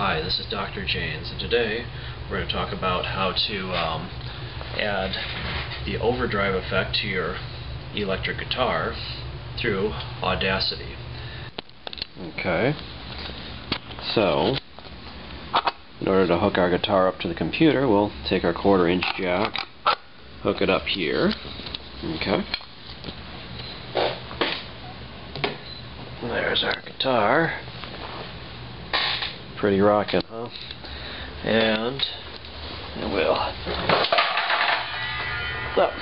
Hi, this is Dr. Jaynes, and today we're going to talk about how to um, add the overdrive effect to your electric guitar through Audacity. Okay, so in order to hook our guitar up to the computer, we'll take our quarter inch jack, hook it up here. Okay. There's our guitar. Pretty rocking, huh? And, and we'll up.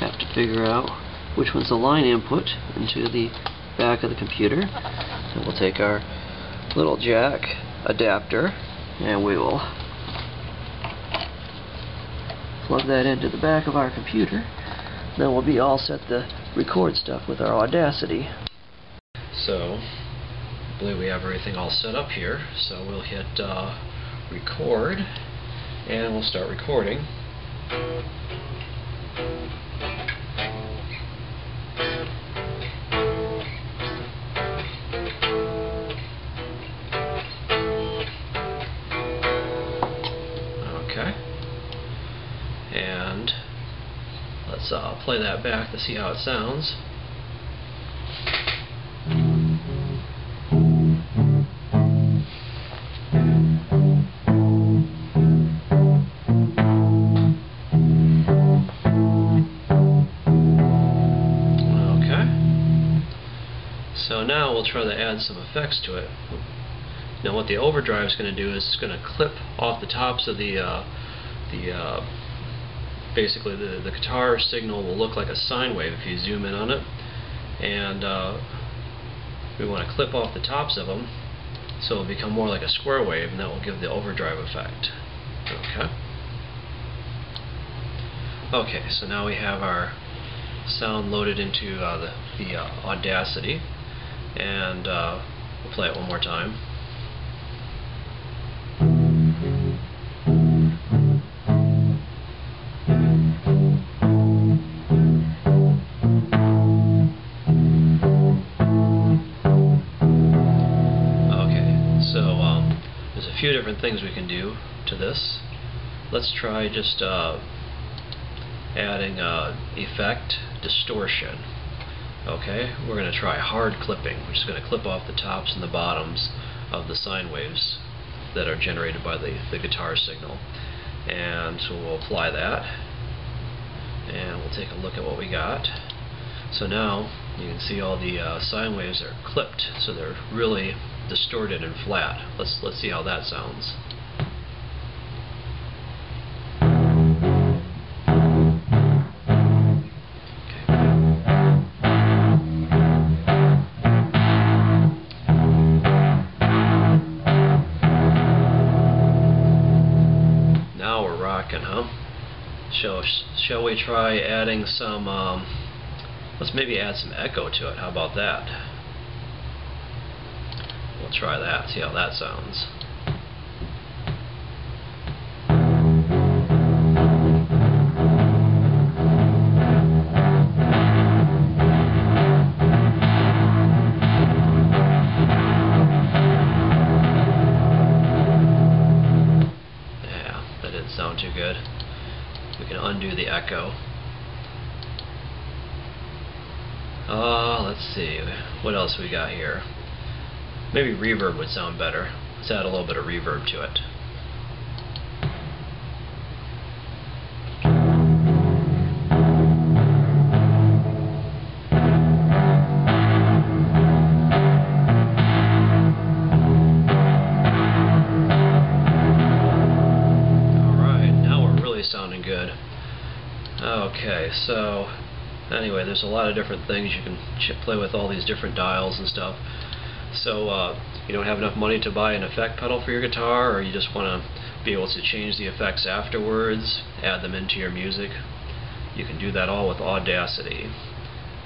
Have to figure out which one's the line input into the back of the computer. So we'll take our little jack adapter and we will plug that into the back of our computer. Then we'll be all set to record stuff with our Audacity. So, I believe we have everything all set up here. So we'll hit uh, record and we'll start recording. Let's uh, play that back to see how it sounds. Okay. So now we'll try to add some effects to it. Now what the overdrive is going to do is it's going to clip off the tops of the uh, the uh, basically the the guitar signal will look like a sine wave if you zoom in on it, and uh, we want to clip off the tops of them so it'll become more like a square wave, and that will give the overdrive effect. Okay. Okay, so now we have our sound loaded into uh, the, the uh, Audacity, and uh, we'll play it one more time. Different things we can do to this. Let's try just uh, adding uh, effect distortion. Okay, we're going to try hard clipping. We're just going to clip off the tops and the bottoms of the sine waves that are generated by the, the guitar signal. And so we'll apply that. And we'll take a look at what we got. So now you can see all the uh, sine waves are clipped, so they're really distorted and flat. Let's let's see how that sounds. Now we're rocking, huh? Shall shall we try adding some? Um, let's maybe add some echo to it. How about that? We'll try that. See how that sounds. Yeah, that didn't sound too good. We can undo the echo. Uh, let's see. What else we got here? Maybe reverb would sound better. Let's add a little bit of reverb to it. Alright, now we're really sounding good. Okay, so anyway, there's a lot of different things you can play with all these different dials and stuff. So uh, you don't have enough money to buy an effect pedal for your guitar, or you just want to be able to change the effects afterwards, add them into your music. You can do that all with Audacity.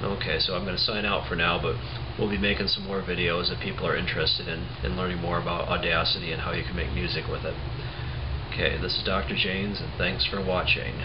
Okay, so I'm going to sign out for now, but we'll be making some more videos if people are interested in, in learning more about Audacity and how you can make music with it. Okay, this is Dr. Jaynes, and thanks for watching.